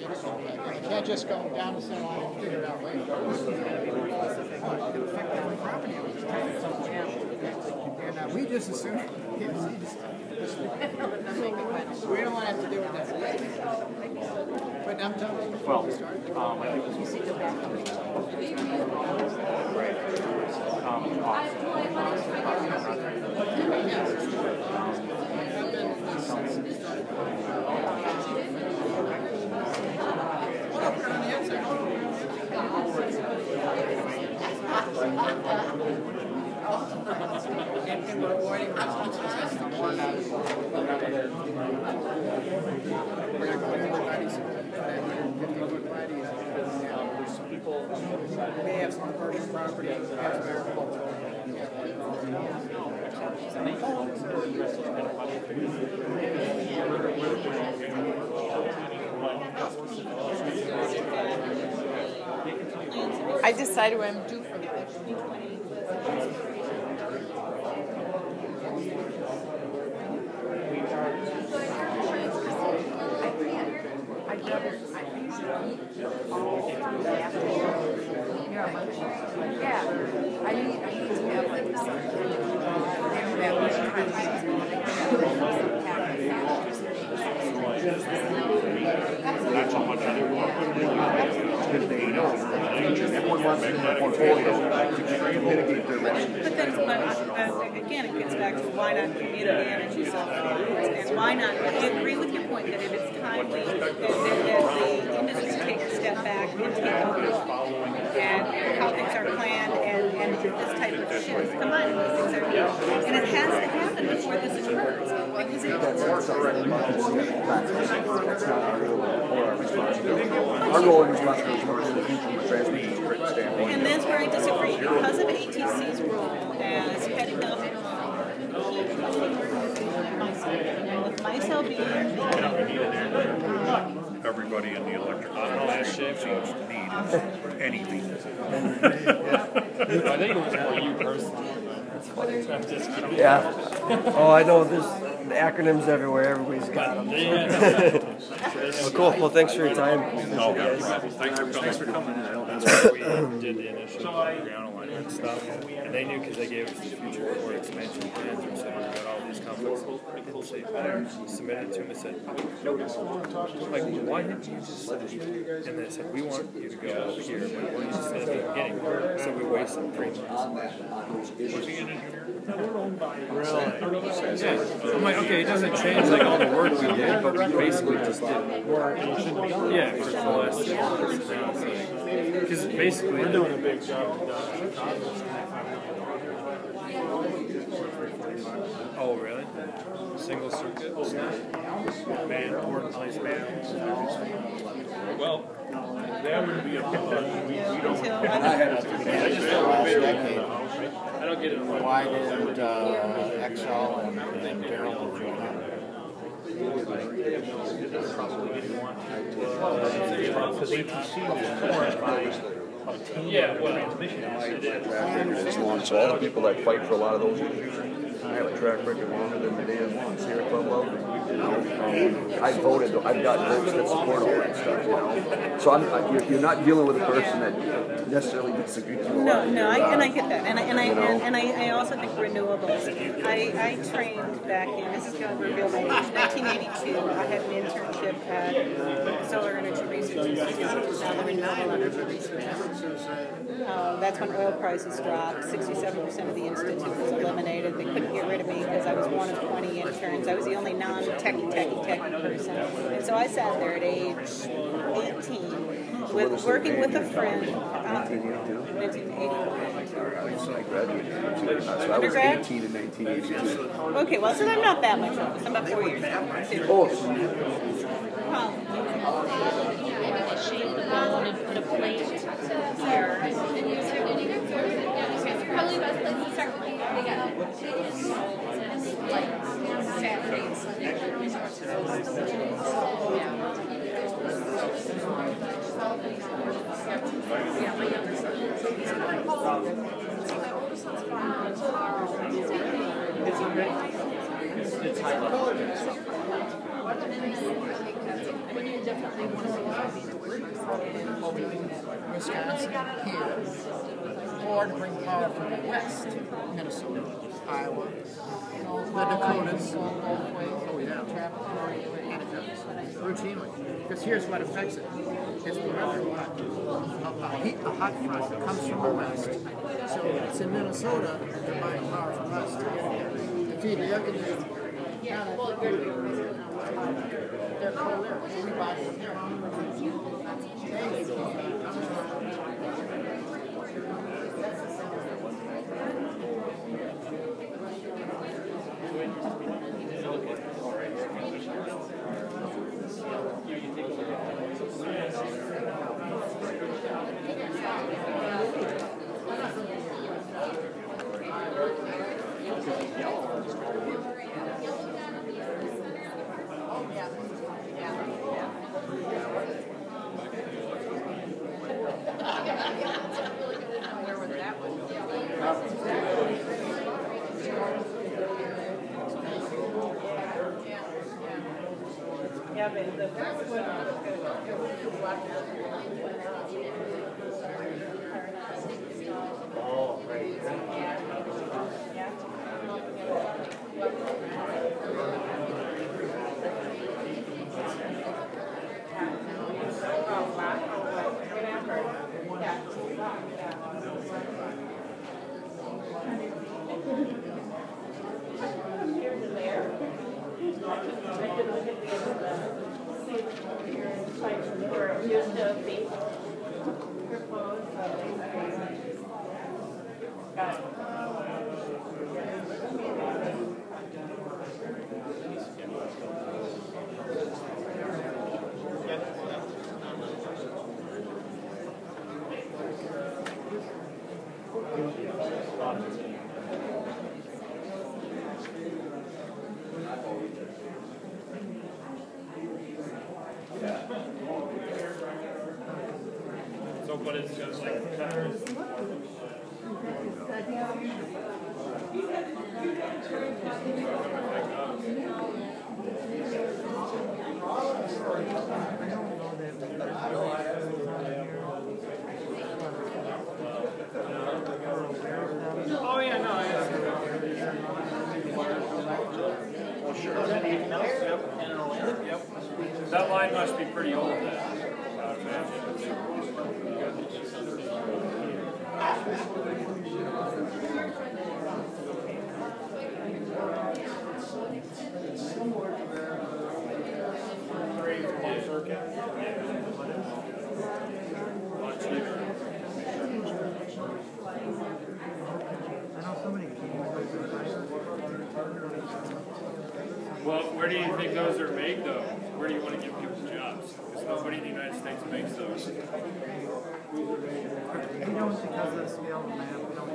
You can't just go down the center line and figure it out later. And uh, we just assume, yes, he just- we don't want to have to deal with that. But I'm telling you, Well, um, I think it was. Right. Um, And we're avoiding responses. We're not going into everybody's, that 150 foot patio. I decided what I'm due for the I'd rather, I think, eat all through the afternoon. Yeah, I need, I need to have like anymore. Because they know, everyone wants to have a portfolio to mitigate their risk. But then, but uh, again, it gets back to why not community energy self-finance, and why not, I agree with your point that if it's timely, that, that, that the industry take a step back and take a look at how things are planned and, and this type of shift, come on, these things are, and it has to happen before this occurs, because it, That's not our role or our responsibility. Our role and responsibility is in the future from a transmission grid standpoint. And that's where I disagree, because of ATC's role as heading up with MISO being Everybody in the electric class seems to need anything. I think it was more you personally. That's funny. I'm just kidding. Yeah. Oh, I know. There's acronyms everywhere. Everybody's got them. well, cool. Well, thanks for your time. No, thanks for coming. That's why we did the initial ground alignment stuff, and they knew because they gave us the future core expansion plans, and said we've got all these complex in safe there. Submitted to them and said, like, why didn't you just say? And they said, we want you to go up here, but why didn't you say at the beginning? So we wasted three months. Really? Yeah. I'm like, okay, it doesn't change like all the work we did, but we basically just did more. Yeah, for the last six months now. It's like, because basically we're doing a big job. Oh, really? Single circuit? Man, or place man. Well, that would be a, we, we don't. until I had a I don't get it. Why did uh, Xcel and then Daryl and Joe? Because ATC was formed by Yeah, well, This long, so all the people that fight for a lot of those issues, I have a track record longer than the damn one, Sierra Club Logan. You know, um, I voted, I've got votes that support all that stuff, you know. So I'm, I- you're, you're not dealing with a person that necessarily disagrees with a lot No, no, I, and I get that, and I, and I, You know? and, and I, I also think renewables. I, I trained back in, this is going to reveal my age, 1982. I had an internship at Solar Energy Research Institute, now the Renewable Energy Research Institute. Um, that's when oil prices dropped. 67% of the institute was eliminated. They couldn't get rid of me because I was one of 20 interns. I was the only non-techie, techie, techie person. And so I sat there at age 18 with working with a friend. 1981. Um, I graduated from Sierra, so I was Undergrad? 18 in 1982. Okay, well, so I'm not that much older. I'm about four years. Oh, Well, shape the bottom and put a plate here. Probably the best place to start. They got like Saturdays. Yeah, my younger son. it's high level. definitely one of those would be the worst. Wisconsin, here, or bring power from the west, Minnesota, Iowa, the Dakotas. Oh, yeah. It routinely. Because here's what affects it. It's the weather. A, a, heat, a hot front comes from the west. So it's in Minnesota, they're buying power from us to get. To feed the air conditioning. Yeah, well, they're, cold air, we buy from there. Yeah, but the first one, So, but it's just like kind of Oh That line must be pretty old then. I would. Three for one circuit? Yeah. Lot cheaper. Well, where do you think those are made though? Where do you want to give people jobs? Because nobody in the United States makes those. We don't, because of the scale of the map, we don't